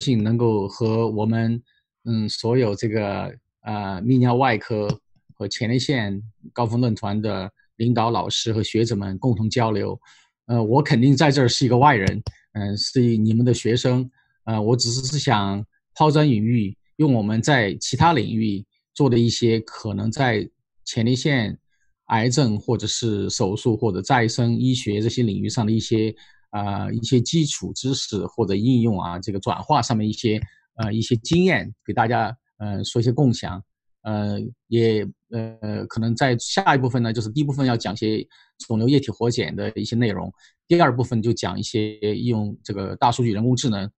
幸能够和我们嗯所有这个呃泌尿外科和前列腺高峰论坛的领导老师和学者们共同交流。呃，我肯定在这儿是一个外人，嗯，是你们的学生，呃，我只是是想抛砖引玉，用我们在其他领域做的一些可能在前列腺癌症或者是手术或者再生医学这些领域上的一些啊一些基础知识或者应用啊，这个转化上面一些呃一些经验给大家呃说一些共享。呃，也呃，可能在下一部分呢，就是第一部分要讲些肿瘤液体活检的一些内容，第二部分就讲一些用这个大数据、人工智能，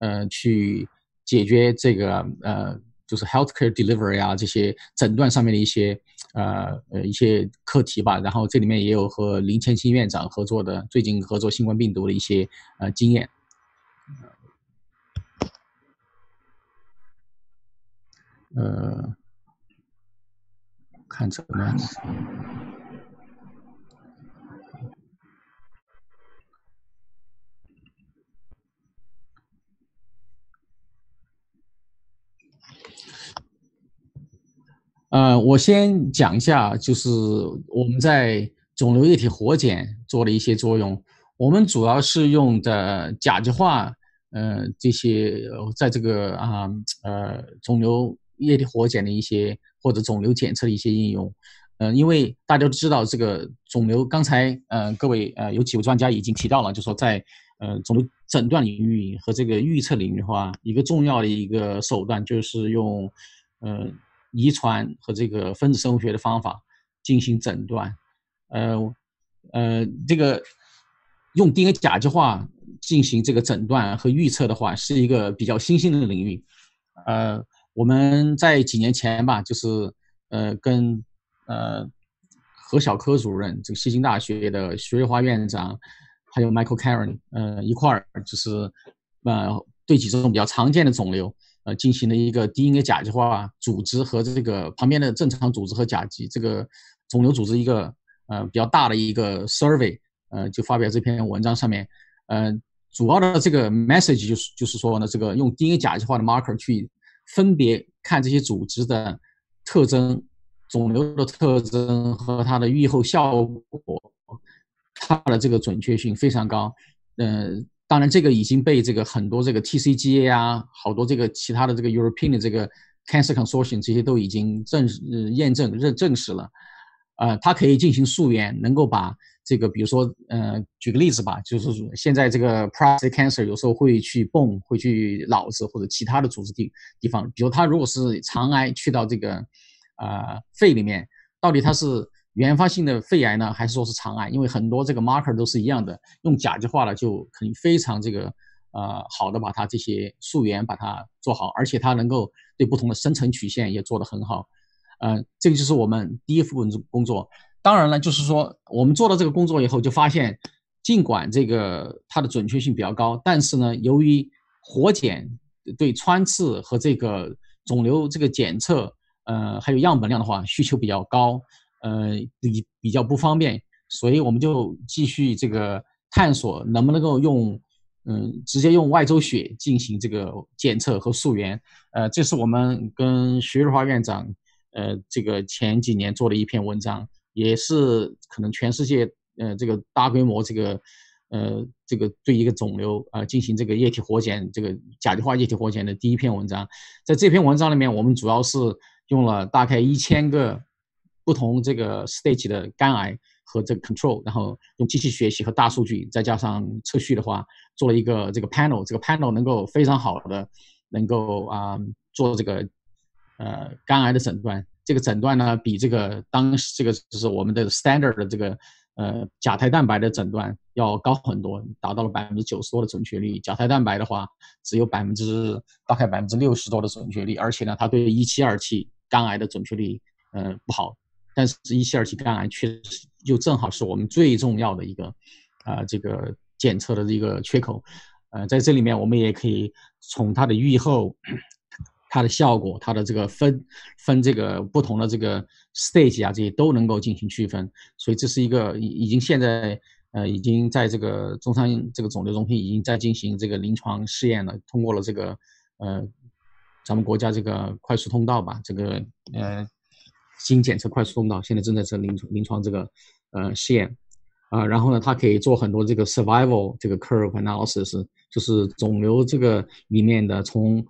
呃，去解决这个呃，就是 healthcare delivery 啊这些诊断上面的一些呃呃一些课题吧。然后这里面也有和林千新院长合作的，最近合作新冠病毒的一些呃经验。呃，看怎么样子。呃，我先讲一下，就是我们在肿瘤液体活检做的一些作用。我们主要是用的甲基化，呃，这些在这个啊呃肿瘤。液体活检的一些或者肿瘤检测的一些应用，嗯，因为大家都知道这个肿瘤，刚才呃各位呃有几位专家已经提到了，就说在呃肿瘤诊断领域和这个预测领域的话，一个重要的一个手段就是用呃遗传和这个分子生物学的方法进行诊断，呃呃这个用 DNA 甲基化进行这个诊断和预测的话，是一个比较新兴的领域，呃。我们在几年前吧，就是呃跟呃何小科主任，这个西京大学的徐瑞华院长，还有 Michael Karen，呃一块儿就是呃对几种比较常见的肿瘤，呃进行了一个 DNA 甲基化组织和这个旁边的正常组织和甲基这个肿瘤组织一个呃比较大的一个 survey，呃就发表这篇文章上面，呃主要的这个 message 就是就是说呢，这个用 DNA 甲基化的 marker 去分别看这些组织的特征、肿瘤的特征和它的预后效果，它的这个准确性非常高。嗯，当然这个已经被这个很多这个 TCGA 啊，好多这个其他的这个 European 的这个 Cancer Consortium 这些都已经证验证认证实了。呃，它可以进行溯源，能够把。这个比如说，呃，举个例子吧，就是现在这个 prostate cancer 有时候会去泵，会去脑子或者其他的组织地地方。比如他如果是肠癌去到这个，呃，肺里面，到底它是原发性的肺癌呢，还是说是肠癌？因为很多这个 marker 都是一样的，用甲基化了就可以非常这个，呃，好的把它这些溯源把它做好，而且它能够对不同的生成曲线也做得很好。呃，这个就是我们第一份工作。当然了，就是说，我们做了这个工作以后，就发现，尽管这个它的准确性比较高，但是呢，由于活检对穿刺和这个肿瘤这个检测，呃，还有样本量的话，需求比较高，呃，比比较不方便，所以我们就继续这个探索，能不能够用，嗯，直接用外周血进行这个检测和溯源，呃，这是我们跟徐日华院长，呃，这个前几年做的一篇文章。也是可能全世界，呃，这个大规模这个，呃，这个对一个肿瘤啊进行这个液体活检，这个甲基化液体活检的第一篇文章，在这篇文章里面，我们主要是用了大概一千个不同这个 stage 的肝癌和这个 control，然后用机器学习和大数据，再加上测序的话，做了一个这个 panel，这个 panel 能够非常好的能够啊做这个呃肝癌的诊断。这个诊断呢，比这个当时这个就是我们的 standard 的这个呃甲胎蛋白的诊断要高很多，达到了百分之九十多的准确率。甲胎蛋白的话，只有百分之大概百分之六十多的准确率，而且呢，它对一期二期肝癌的准确率呃不好。但是一期二期肝癌确实就正好是我们最重要的一个啊这个检测的一个缺口。呃，在这里面我们也可以从它的预后。它的效果，它的这个分分这个不同的这个 stage 啊，这些都能够进行区分，所以这是一个已已经现在呃，已经在这个中山这个肿瘤中心已经在进行这个临床试验了，通过了这个呃，咱们国家这个快速通道吧，这个呃，基因检测快速通道现在正在这临床临床这个呃试验啊，然后呢，它可以做很多这个 survival 这个 curve analysis，就是肿瘤这个里面的从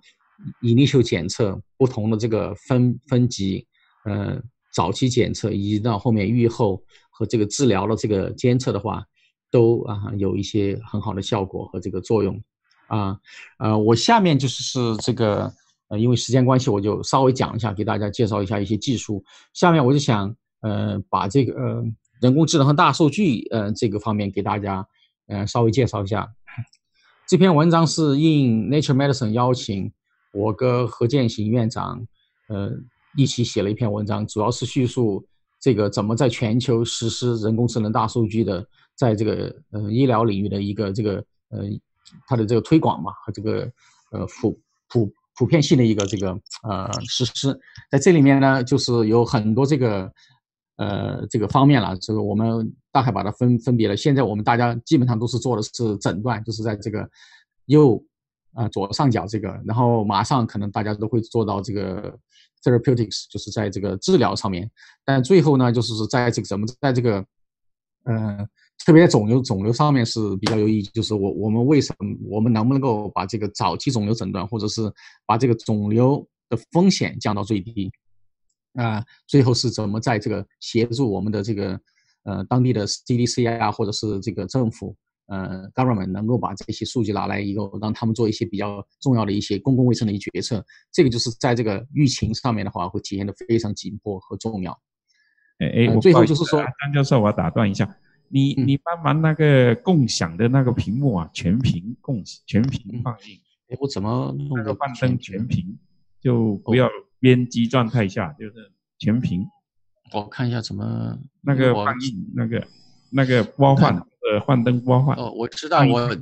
initial 检测不同的这个分分级，呃，早期检测以及到后面预后和这个治疗的这个监测的话。都啊有一些很好的效果和这个作用，啊呃我下面就是是这个呃因为时间关系我就稍微讲一下，给大家介绍一下一些技术。下面我就想呃把这个呃人工智能和大数据呃这个方面给大家呃稍微介绍一下。这篇文章是应 Nature Medicine 邀请，我跟何建行院长呃一起写了一篇文章，主要是叙述这个怎么在全球实施人工智能大数据的。在这个呃医疗领域的一个这个呃它的这个推广嘛和这个呃普普普遍性的一个这个呃实施，在这里面呢就是有很多这个呃这个方面了，这个我们大概把它分分别了。现在我们大家基本上都是做的是诊断，就是在这个右啊左上角这个，然后马上可能大家都会做到这个 therapeutics，就是在这个治疗上面，但最后呢就是在这个怎么在这个呃。特别在肿瘤肿瘤上面是比较有意义，就是我我们为什么我们能不能够把这个早期肿瘤诊断，或者是把这个肿瘤的风险降到最低，啊，最后是怎么在这个协助我们的这个呃当地的 CDC 啊，或者是这个政府呃 government 能够把这些数据拿来以后，让他们做一些比较重要的一些公共卫生的一些决策，这个就是在这个疫情上面的话会体现的非常紧迫和重要。哎哎，最后就是说，张教授，我打断一下。你你帮忙那个共享的那个屏幕啊，全屏共全屏放映。哎，我怎么弄个半灯全屏？就不要编辑状态下，就是全屏。我看一下怎么那个放映那个那个播放呃 幻灯播放。哦，我知道，我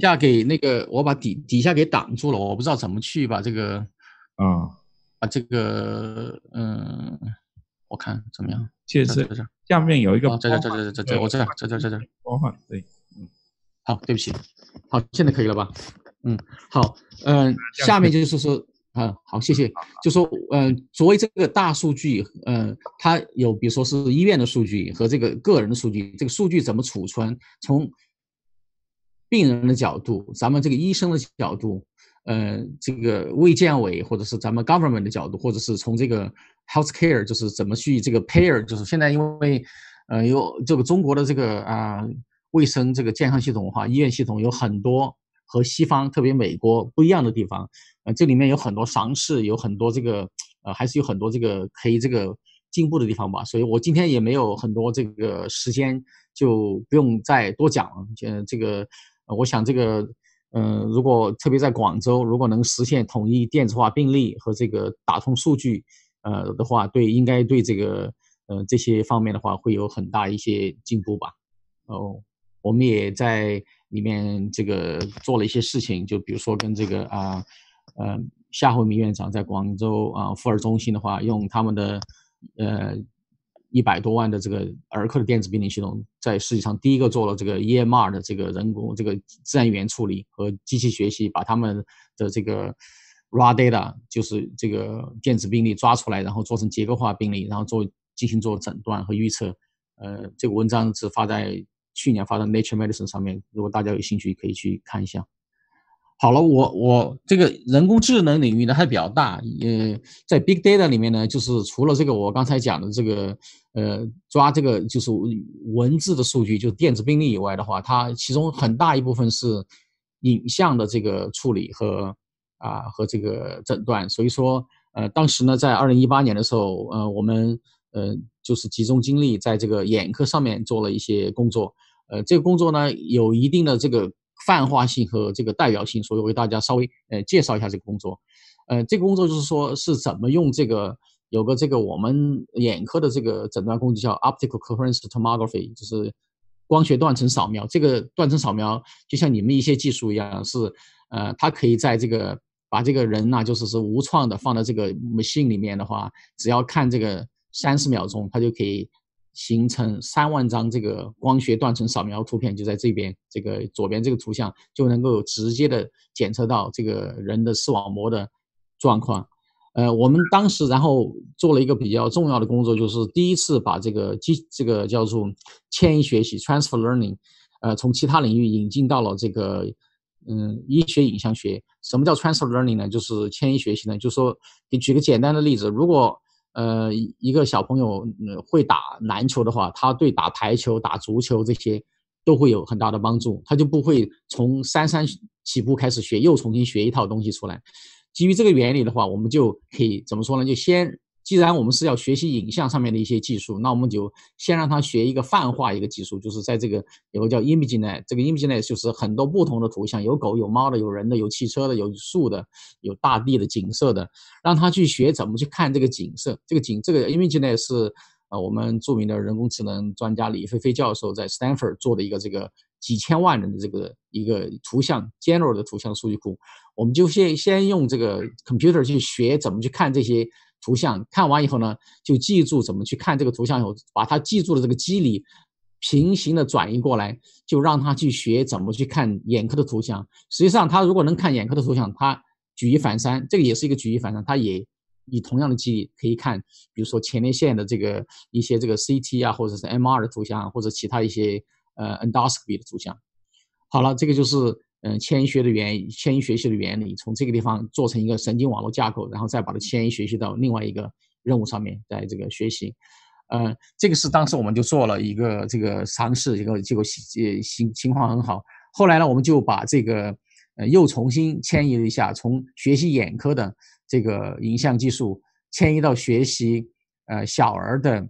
下给那个我把底底下给挡住了，我不知道怎么去把这个啊把这个嗯。我看怎么样？确实，下面有一个，在这这这这这，我这这这这这播放，对，嗯，好，对不起，好，现在可以了吧？嗯，好，嗯，下面就是说，嗯，好，谢谢，就说，嗯，作为这个大数据，嗯，它有，比如说是医院的数据和这个个人的数据，这个数据怎么储存？从病人的角度，咱们这个医生的角度。呃，这个卫健委或者是咱们 government 的角度，或者是从这个 health care，就是怎么去这个 payer，就是现在因为，呃，有这个中国的这个啊卫生这个健康系统哈，医院系统有很多和西方特别美国不一样的地方，呃，这里面有很多尝试，有很多这个呃还是有很多这个可以这个进步的地方吧，所以我今天也没有很多这个时间，就不用再多讲了，呃，这个我想这个。嗯，如果特别在广州，如果能实现统一电子化病历和这个打通数据，呃的话，对，应该对这个呃这些方面的话会有很大一些进步吧。哦，我们也在里面这个做了一些事情，就比如说跟这个啊，呃夏慧明院长在广州啊妇儿中心的话，用他们的呃。一百多万的这个儿科的电子病历系统，在世界上第一个做了这个 EMR 的这个人工这个自然语言处理和机器学习，把他们的这个 raw data 就是这个电子病历抓出来，然后做成结构化病历，然后做进行做诊断和预测。呃，这个文章是发在去年发在 Nature Medicine 上面，如果大家有兴趣可以去看一下。好了，我我这个人工智能领域呢还比较大，呃，在 big data 里面呢，就是除了这个我刚才讲的这个，呃，抓这个就是文字的数据，就电子病历以外的话，它其中很大一部分是影像的这个处理和啊和这个诊断。所以说，呃，当时呢，在二零一八年的时候，呃，我们呃就是集中精力在这个眼科上面做了一些工作，呃，这个工作呢有一定的这个。泛化性和这个代表性，所以我给大家稍微呃介绍一下这个工作。呃，这个工作就是说是怎么用这个有个这个我们眼科的这个诊断工具叫 optical coherence tomography，就是光学断层扫描。这个断层扫描就像你们一些技术一样，是呃它可以在这个把这个人呐，就是是无创的放在这个 machine 里面的话，只要看这个三十秒钟，它就可以形成三万张这个光学断层扫描图片，就在这边这个左边这个图像就能够直接的检测到这个人的视网膜的状况。呃，我们当时然后做了一个比较重要的工作，就是第一次把这个机这个叫做迁移学习 （transfer learning），呃，从其他领域引进到了这个嗯医学影像学。什么叫 transfer learning 呢？就是迁移学习呢？就说，给举个简单的例子，如果呃一个小朋友会打篮球的话，他对打排球、打足球这些都会有很大的帮助，他就不会从三三起步开始学，又重新学一套东西出来。基于这个原理的话，我们就可以怎么说呢？就先，既然我们是要学习影像上面的一些技术，那我们就先让他学一个泛化一个技术，就是在这个有个叫 ImageNet，这个 ImageNet 就是很多不同的图像，有狗、有猫的、有人的、有汽车的、有树的、有大地的景色的，让他去学怎么去看这个景色。这个景，这个 ImageNet 是呃我们著名的人工智能专家李飞飞教授在 Stanford 做的一个这个。几千万人的这个一个图像 general 的图像数据库，我们就先先用这个 computer 去学怎么去看这些图像，看完以后呢，就记住怎么去看这个图像以后，把它记住的这个机理平行的转移过来，就让他去学怎么去看眼科的图像。实际上，他如果能看眼科的图像，他举一反三，这个也是一个举一反三，他也以同样的记忆可以看，比如说前列腺的这个一些这个 CT 啊，或者是 MR 的图像，或者其他一些。呃，endoscopy 的图像，好了，这个就是嗯迁移学的原迁移学习的原理，从这个地方做成一个神经网络架构，然后再把它迁移学习到另外一个任务上面，在这个学习，呃，这个是当时我们就做了一个这个尝试，一个结果呃情情况很好。后来呢，我们就把这个呃又重新迁移了一下，从学习眼科的这个影像技术迁移到学习呃小儿的。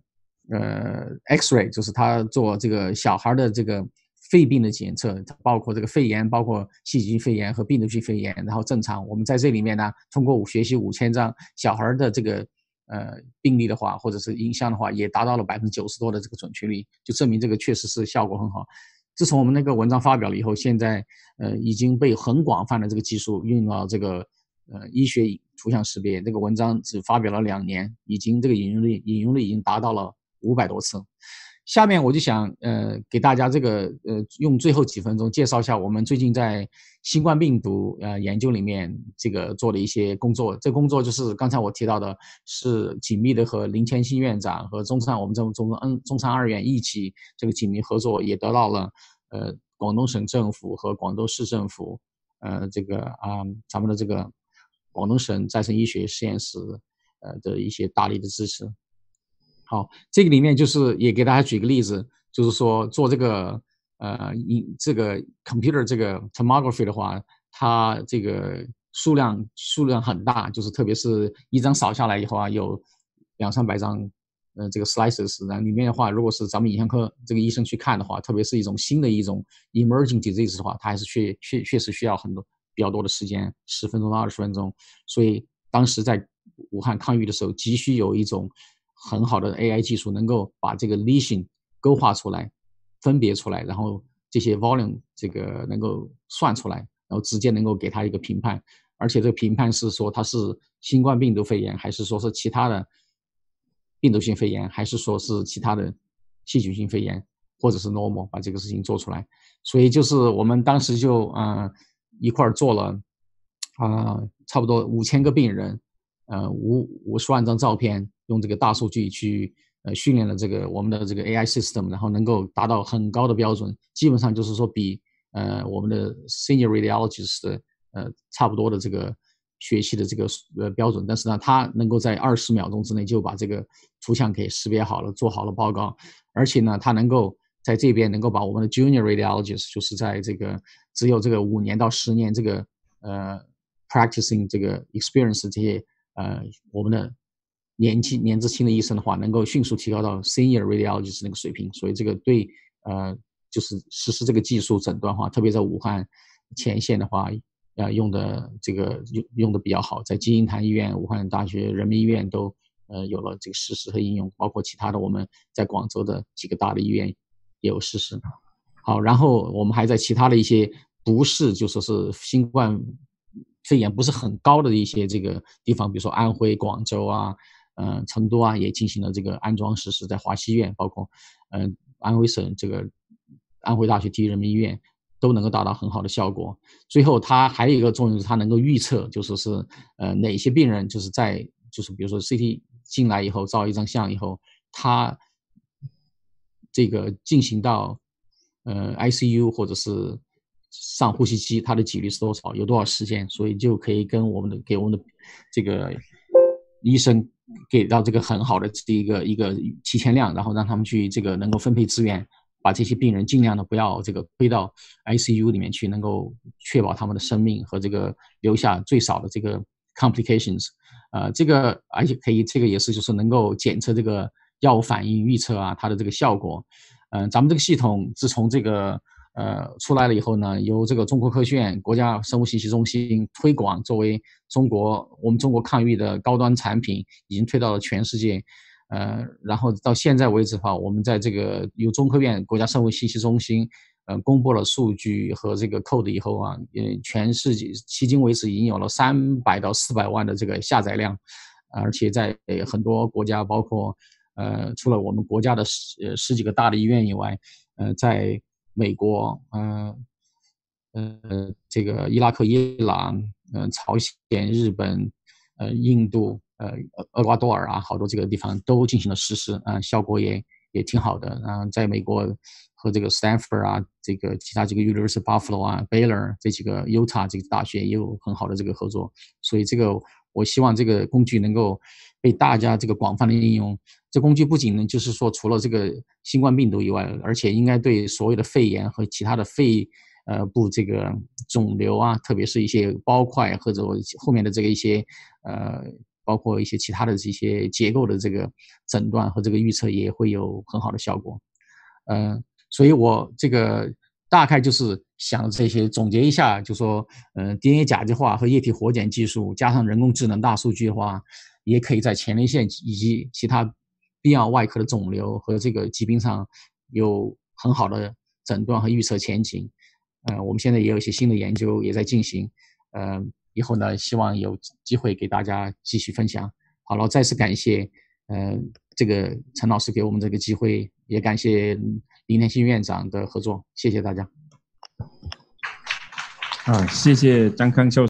呃，X-ray 就是他做这个小孩的这个肺病的检测，包括这个肺炎，包括细菌肺炎和病毒性肺炎，然后正常。我们在这里面呢，通过学习五千张小孩的这个呃病例的话，或者是影像的话，也达到了百分之九十多的这个准确率，就证明这个确实是效果很好。自从我们那个文章发表了以后，现在呃已经被很广泛的这个技术运用到这个呃医学图像识别。这个文章只发表了两年，已经这个引用率引用率已经达到了。五百多次，下面我就想，呃，给大家这个，呃，用最后几分钟介绍一下我们最近在新冠病毒呃研究里面这个做的一些工作。这工作就是刚才我提到的，是紧密的和林千新院长和中山我们这种中嗯中山二院一起这个紧密合作，也得到了呃广东省政府和广州市政府，呃这个啊咱们的这个广东省再生医学实验室呃的一些大力的支持。好，这个里面就是也给大家举个例子，就是说做这个呃，一这个 computer 这个 tomography 的话，它这个数量数量很大，就是特别是一张扫下来以后啊，有两三百张，呃，这个 slices，然后里面的话，如果是咱们影像科这个医生去看的话，特别是一种新的一种 emerging disease 的话，它还是确确确实需要很多比较多的时间，十分钟到二十分钟，所以当时在武汉抗疫的时候，急需有一种。很好的 AI 技术能够把这个 lesion 勾画出来，分别出来，然后这些 volume 这个能够算出来，然后直接能够给他一个评判，而且这个评判是说它是新冠病毒肺炎，还是说是其他的病毒性肺炎，还是说是其他的细菌性肺炎，或者是 normal 把这个事情做出来。所以就是我们当时就嗯一块儿做了啊差不多五千个病人，呃五五十万张照片。用这个大数据去呃训练了这个我们的这个 AI system，然后能够达到很高的标准，基本上就是说比呃我们的 senior radiologist 的呃差不多的这个学习的这个呃标准。但是呢，它能够在二十秒钟之内就把这个图像给识别好了，做好了报告，而且呢，它能够在这边能够把我们的 junior radiologist，就是在这个只有这个五年到十年这个呃 practicing 这个 experience 这些呃我们的。年轻年纪轻的医生的话，能够迅速提高到 senior radiologist 那个水平，所以这个对呃，就是实施这个技术诊断话，特别在武汉前线的话，呃，用的这个用用的比较好，在金银潭医院、武汉大学人民医院都呃有了这个实施和应用，包括其他的我们在广州的几个大的医院也有实施。好，然后我们还在其他的一些不是就说是新冠肺炎不是很高的一些这个地方，比如说安徽、广州啊。呃，成都啊也进行了这个安装实施，在华西医院，包括嗯安徽省这个安徽大学第一人民医院都能够达到很好的效果。最后，它还有一个作用是它能够预测，就是是呃哪些病人就是在就是比如说 CT 进来以后照一张相以后，他这个进行到呃 ICU 或者是。上呼吸机，它的几率是多少？有多少时间？所以就可以跟我们的给我们的这个医生给到这个很好的这一个一个提前量，然后让他们去这个能够分配资源，把这些病人尽量的不要这个推到 ICU 里面去，能够确保他们的生命和这个留下最少的这个 complications。呃，这个而且可以，这个也是就是能够检测这个药物反应预测啊，它的这个效果。嗯，咱们这个系统自从这个。呃，出来了以后呢，由这个中国科学院国家生物信息中心推广，作为中国我们中国抗疫的高端产品，已经推到了全世界。呃，然后到现在为止的话，我们在这个由中科院国家生物信息中心，呃，公布了数据和这个 code 以后啊，呃，全世界迄今为止已经有了三百到四百万的这个下载量，而且在很多国家，包括呃，除了我们国家的十十几个大的医院以外，呃，在美国，嗯，呃，这个伊拉克、伊朗，嗯，朝鲜、日本，呃，印度，呃，厄瓜多尔啊，好多这个地方都进行了实施，啊，效果也也挺好的。啊，在美国和这个 Stanford 啊，这个其他几个 University Buffalo 啊，Baylor 这几个 Utah 这个大学也有很好的这个合作。所以这个，我希望这个工具能够被大家这个广泛的应用。这工具不仅呢，就是说除了这个新冠病毒以外，而且应该对所有的肺炎和其他的肺呃部这个肿瘤啊，特别是一些包块或者后面的这个一些呃，包括一些其他的这些结构的这个诊断和这个预测也会有很好的效果。嗯，所以我这个大概就是想这些，总结一下，就说嗯，DNA 甲基化和液体活检技术加上人工智能大数据的话，也可以在前列腺以及其他。泌尿外科的肿瘤和这个疾病上有很好的诊断和预测前景。呃，我们现在也有一些新的研究也在进行。呃，以后呢，希望有机会给大家继续分享。好了，再次感谢呃这个陈老师给我们这个机会，也感谢林天信院长的合作。谢谢大家。啊，谢谢张康教授。